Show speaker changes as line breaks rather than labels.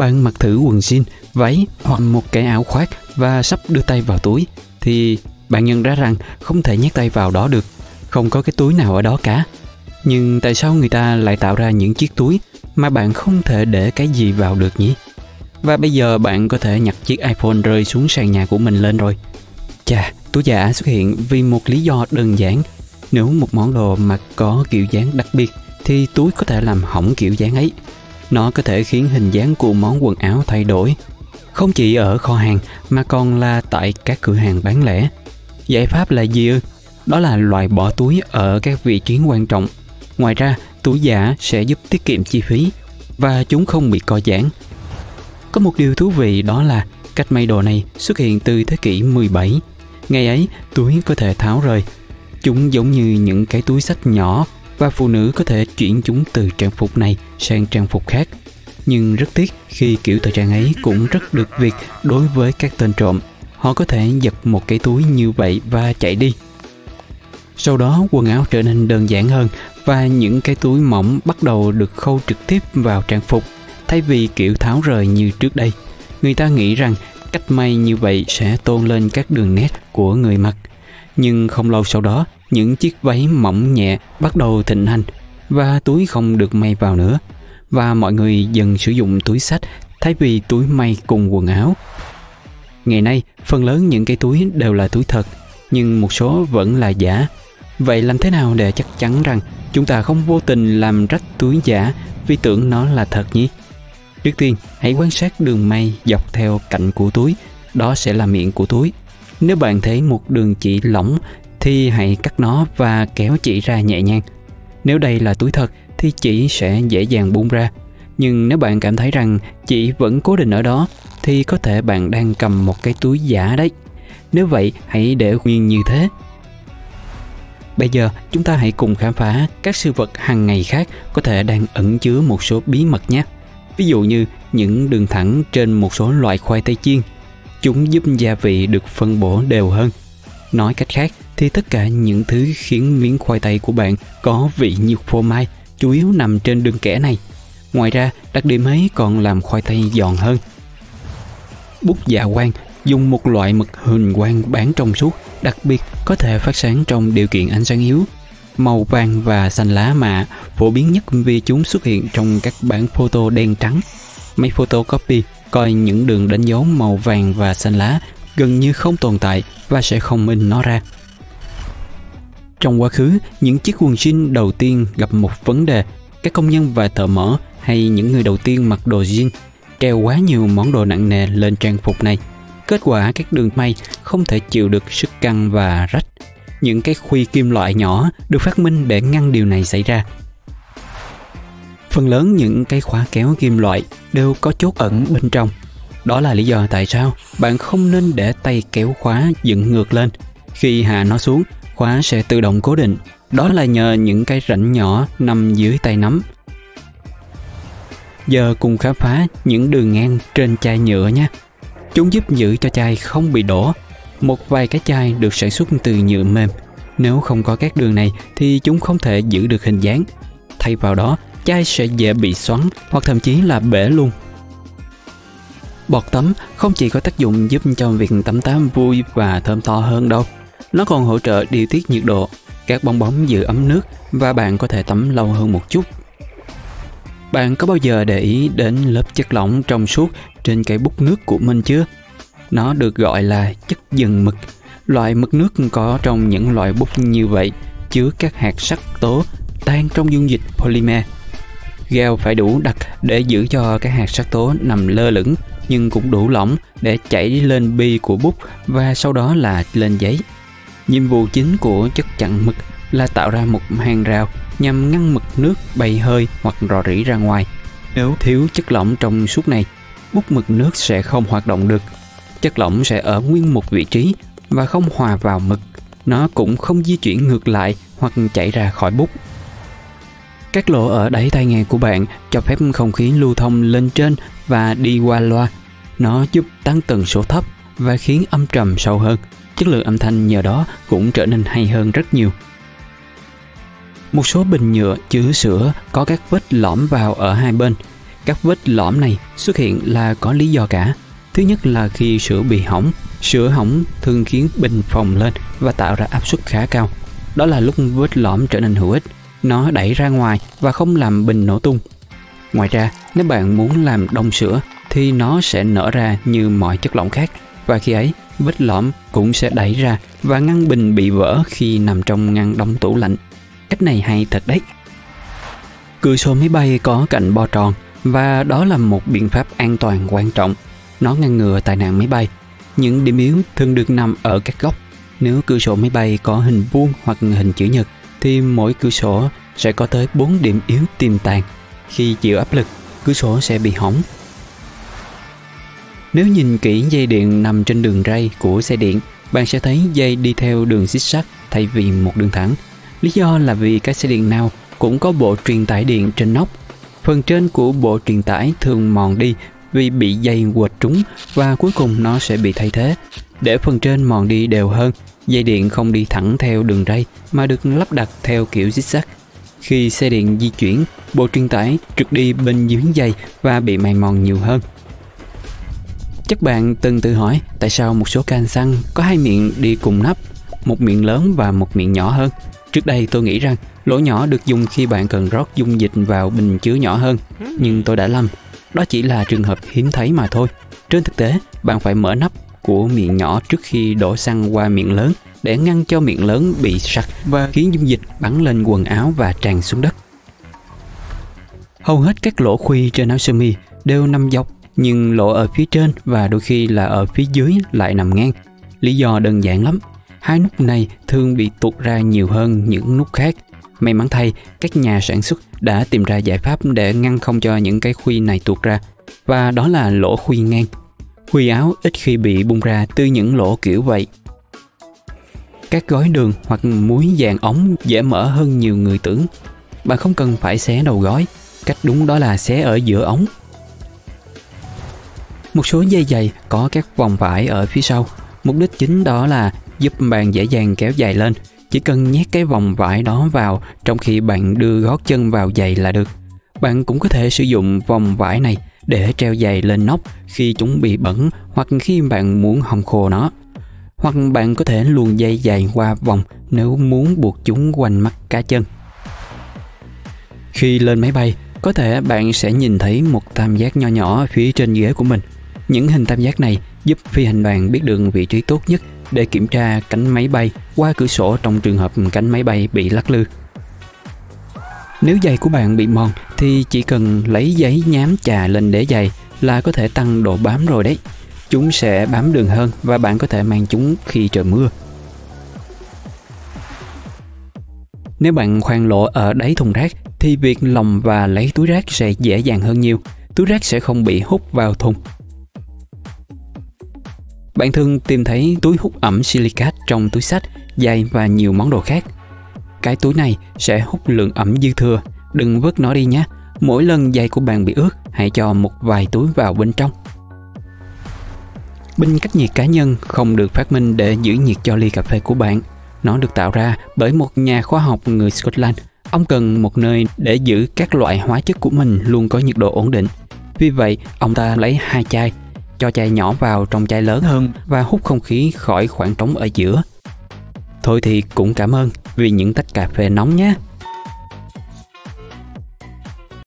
bạn mặc thử quần jean, váy hoặc một cái áo khoác và sắp đưa tay vào túi thì bạn nhận ra rằng không thể nhét tay vào đó được, không có cái túi nào ở đó cả. Nhưng tại sao người ta lại tạo ra những chiếc túi mà bạn không thể để cái gì vào được nhỉ? Và bây giờ bạn có thể nhặt chiếc iPhone rơi xuống sàn nhà của mình lên rồi. Chà, túi giả xuất hiện vì một lý do đơn giản. Nếu một món đồ mà có kiểu dáng đặc biệt thì túi có thể làm hỏng kiểu dáng ấy. Nó có thể khiến hình dáng của món quần áo thay đổi. Không chỉ ở kho hàng mà còn là tại các cửa hàng bán lẻ. Giải pháp là gì ư? Đó là loại bỏ túi ở các vị trí quan trọng. Ngoài ra, túi giả sẽ giúp tiết kiệm chi phí và chúng không bị co giãn. Có một điều thú vị đó là cách may đồ này xuất hiện từ thế kỷ 17. Ngày ấy, túi có thể tháo rời. Chúng giống như những cái túi sách nhỏ và phụ nữ có thể chuyển chúng từ trang phục này sang trang phục khác. Nhưng rất tiếc khi kiểu thời trang ấy cũng rất được việc đối với các tên trộm. Họ có thể giật một cái túi như vậy và chạy đi. Sau đó quần áo trở nên đơn giản hơn và những cái túi mỏng bắt đầu được khâu trực tiếp vào trang phục thay vì kiểu tháo rời như trước đây. Người ta nghĩ rằng cách may như vậy sẽ tôn lên các đường nét của người mặc. Nhưng không lâu sau đó, những chiếc váy mỏng nhẹ bắt đầu thịnh hành và túi không được may vào nữa. Và mọi người dần sử dụng túi sách thay vì túi may cùng quần áo. Ngày nay, phần lớn những cái túi đều là túi thật, nhưng một số vẫn là giả. Vậy làm thế nào để chắc chắn rằng chúng ta không vô tình làm rách túi giả vì tưởng nó là thật nhỉ? Trước tiên, hãy quan sát đường may dọc theo cạnh của túi, đó sẽ là miệng của túi. Nếu bạn thấy một đường chỉ lỏng thì hãy cắt nó và kéo chỉ ra nhẹ nhàng. Nếu đây là túi thật thì chỉ sẽ dễ dàng buông ra. Nhưng nếu bạn cảm thấy rằng chỉ vẫn cố định ở đó thì có thể bạn đang cầm một cái túi giả đấy. Nếu vậy, hãy để nguyên như thế. Bây giờ, chúng ta hãy cùng khám phá các sự vật hàng ngày khác có thể đang ẩn chứa một số bí mật nhé. Ví dụ như những đường thẳng trên một số loại khoai tây chiên. Chúng giúp gia vị được phân bổ đều hơn. Nói cách khác thì tất cả những thứ khiến miếng khoai tây của bạn có vị như phô mai chủ yếu nằm trên đường kẻ này. Ngoài ra, đặc điểm ấy còn làm khoai tây giòn hơn. Bút dạ quang dùng một loại mực hình quang bán trong suốt, đặc biệt có thể phát sáng trong điều kiện ánh sáng yếu màu vàng và xanh lá mạ phổ biến nhất vì chúng xuất hiện trong các bản photo đen trắng. Máy photocopy coi những đường đánh dấu màu vàng và xanh lá gần như không tồn tại và sẽ không in nó ra. Trong quá khứ, những chiếc quần jean đầu tiên gặp một vấn đề. Các công nhân và thợ mỏ hay những người đầu tiên mặc đồ jean treo quá nhiều món đồ nặng nề lên trang phục này. Kết quả các đường may không thể chịu được sức căng và rách những cái khuy kim loại nhỏ được phát minh để ngăn điều này xảy ra. Phần lớn những cái khóa kéo kim loại đều có chốt ẩn bên trong. Đó là lý do tại sao bạn không nên để tay kéo khóa dựng ngược lên. Khi hạ nó xuống, khóa sẽ tự động cố định. Đó là nhờ những cái rãnh nhỏ nằm dưới tay nắm. Giờ cùng khám phá những đường ngang trên chai nhựa nhé. Chúng giúp giữ cho chai không bị đổ một vài cái chai được sản xuất từ nhựa mềm. Nếu không có các đường này thì chúng không thể giữ được hình dáng. Thay vào đó, chai sẽ dễ bị xoắn hoặc thậm chí là bể luôn. Bọt tắm không chỉ có tác dụng giúp cho việc tắm tắm vui và thơm tho hơn đâu. Nó còn hỗ trợ điều tiết nhiệt độ, các bong bóng giữ ấm nước và bạn có thể tắm lâu hơn một chút. Bạn có bao giờ để ý đến lớp chất lỏng trong suốt trên cái bút nước của mình chưa? Nó được gọi là chất dần mực. Loại mực nước có trong những loại bút như vậy chứa các hạt sắc tố tan trong dung dịch polymer. Gel phải đủ đặc để giữ cho các hạt sắc tố nằm lơ lửng nhưng cũng đủ lỏng để chảy lên bi của bút và sau đó là lên giấy. Nhiệm vụ chính của chất chặn mực là tạo ra một hàng rào nhằm ngăn mực nước bay hơi hoặc rò rỉ ra ngoài. Nếu thiếu chất lỏng trong suốt này, bút mực nước sẽ không hoạt động được chất lỏng sẽ ở nguyên một vị trí và không hòa vào mực. Nó cũng không di chuyển ngược lại hoặc chảy ra khỏi bút. Các lỗ ở đáy tai nghe của bạn cho phép không khí lưu thông lên trên và đi qua loa. Nó giúp tăng tần số thấp và khiến âm trầm sâu hơn. Chất lượng âm thanh nhờ đó cũng trở nên hay hơn rất nhiều. Một số bình nhựa chứa sữa có các vết lõm vào ở hai bên. Các vết lõm này xuất hiện là có lý do cả. Thứ nhất là khi sữa bị hỏng, sữa hỏng thường khiến bình phồng lên và tạo ra áp suất khá cao. Đó là lúc vết lõm trở nên hữu ích. Nó đẩy ra ngoài và không làm bình nổ tung. Ngoài ra, nếu bạn muốn làm đông sữa thì nó sẽ nở ra như mọi chất lỏng khác và khi ấy vết lõm cũng sẽ đẩy ra và ngăn bình bị vỡ khi nằm trong ngăn đông tủ lạnh. Cách này hay thật đấy. Cửa sổ máy bay có cạnh bo tròn và đó là một biện pháp an toàn quan trọng. Nó ngăn ngừa tai nạn máy bay. Những điểm yếu thường được nằm ở các góc. Nếu cửa sổ máy bay có hình vuông hoặc hình chữ nhật thì mỗi cửa sổ sẽ có tới 4 điểm yếu tiềm tàng. Khi chịu áp lực, cửa sổ sẽ bị hỏng nếu nhìn kỹ dây điện nằm trên đường ray của xe điện, bạn sẽ thấy dây đi theo đường xích sắt thay vì một đường thẳng. Lý do là vì các xe điện nào cũng có bộ truyền tải điện trên nóc. Phần trên của bộ truyền tải thường mòn đi vì bị dây quệt trúng và cuối cùng nó sẽ bị thay thế. Để phần trên mòn đi đều hơn, dây điện không đi thẳng theo đường ray mà được lắp đặt theo kiểu zigzag. Khi xe điện di chuyển, bộ truyền tải trượt đi bên dưới dây và bị mài mòn nhiều hơn. Chắc bạn từng tự hỏi tại sao một số can xăng có hai miệng đi cùng nắp, một miệng lớn và một miệng nhỏ hơn. Trước đây tôi nghĩ rằng lỗ nhỏ được dùng khi bạn cần rót dung dịch vào bình chứa nhỏ hơn, nhưng tôi đã lầm. Đó chỉ là trường hợp hiếm thấy mà thôi. Trên thực tế, bạn phải mở nắp của miệng nhỏ trước khi đổ xăng qua miệng lớn để ngăn cho miệng lớn bị sặc và khiến dung dịch bắn lên quần áo và tràn xuống đất. Hầu hết các lỗ khuy trên áo sơ mi đều nằm dọc nhưng lỗ ở phía trên và đôi khi là ở phía dưới lại nằm ngang. Lý do đơn giản lắm. Hai nút này thường bị tuột ra nhiều hơn những nút khác. May mắn thay, các nhà sản xuất đã tìm ra giải pháp để ngăn không cho những cái khuy này tuột ra. Và đó là lỗ khuy ngang. Khuy áo ít khi bị bung ra từ những lỗ kiểu vậy. Các gói đường hoặc muối vàng ống dễ mở hơn nhiều người tưởng. Bạn không cần phải xé đầu gói, cách đúng đó là xé ở giữa ống một số dây giày có các vòng vải ở phía sau. Mục đích chính đó là giúp bạn dễ dàng kéo giày lên. Chỉ cần nhét cái vòng vải đó vào trong khi bạn đưa gót chân vào giày là được. Bạn cũng có thể sử dụng vòng vải này để treo giày lên nóc khi chúng bị bẩn hoặc khi bạn muốn hong khô nó. Hoặc bạn có thể luồn dây giày qua vòng nếu muốn buộc chúng quanh mắt cá chân. Khi lên máy bay, có thể bạn sẽ nhìn thấy một tam giác nho nhỏ phía trên ghế của mình – những hình tam giác này giúp phi hành đoàn biết được vị trí tốt nhất để kiểm tra cánh máy bay qua cửa sổ trong trường hợp cánh máy bay bị lắc lư. Nếu giày của bạn bị mòn thì chỉ cần lấy giấy nhám chà lên đế giày là có thể tăng độ bám rồi đấy. Chúng sẽ bám đường hơn và bạn có thể mang chúng khi trời mưa. Nếu bạn khoan lỗ ở đáy thùng rác thì việc lồng và lấy túi rác sẽ dễ dàng hơn nhiều. Túi rác sẽ không bị hút vào thùng bạn thường tìm thấy túi hút ẩm silicat trong túi sách, giày và nhiều món đồ khác. Cái túi này sẽ hút lượng ẩm dư thừa, đừng vứt nó đi nhé. Mỗi lần giày của bạn bị ướt, hãy cho một vài túi vào bên trong. Bình cách nhiệt cá nhân không được phát minh để giữ nhiệt cho ly cà phê của bạn. Nó được tạo ra bởi một nhà khoa học người Scotland. Ông cần một nơi để giữ các loại hóa chất của mình luôn có nhiệt độ ổn định. Vì vậy, ông ta lấy hai chai cho chai nhỏ vào trong chai lớn hơn và hút không khí khỏi khoảng trống ở giữa. Thôi thì cũng cảm ơn vì những tách cà phê nóng nhé.